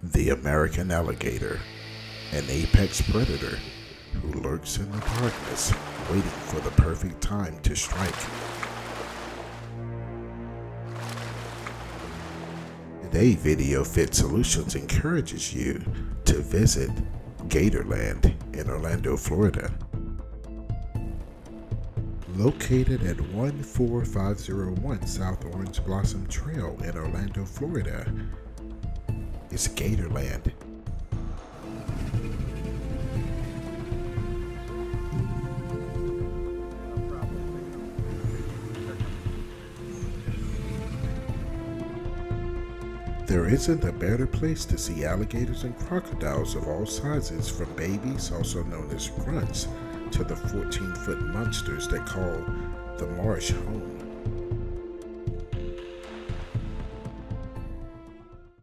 The American alligator, an apex predator who lurks in the darkness, waiting for the perfect time to strike. Today, Video Fit Solutions encourages you to visit Gatorland in Orlando, Florida. Located at 14501 South Orange Blossom Trail in Orlando, Florida, Gatorland. There isn't a better place to see alligators and crocodiles of all sizes, from babies, also known as grunts, to the 14 foot monsters that call the marsh home.